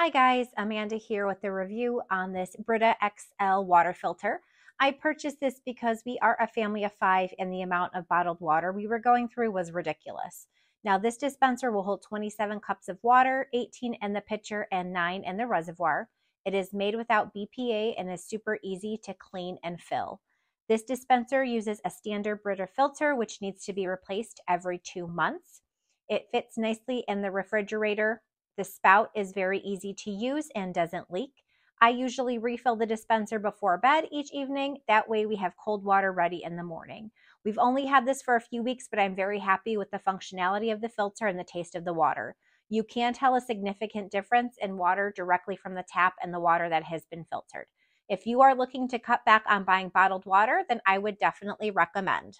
Hi guys, Amanda here with a review on this Brita XL water filter. I purchased this because we are a family of five and the amount of bottled water we were going through was ridiculous. Now this dispenser will hold 27 cups of water, 18 in the pitcher and 9 in the reservoir. It is made without BPA and is super easy to clean and fill. This dispenser uses a standard Brita filter which needs to be replaced every two months. It fits nicely in the refrigerator the spout is very easy to use and doesn't leak. I usually refill the dispenser before bed each evening. That way we have cold water ready in the morning. We've only had this for a few weeks, but I'm very happy with the functionality of the filter and the taste of the water. You can tell a significant difference in water directly from the tap and the water that has been filtered. If you are looking to cut back on buying bottled water, then I would definitely recommend.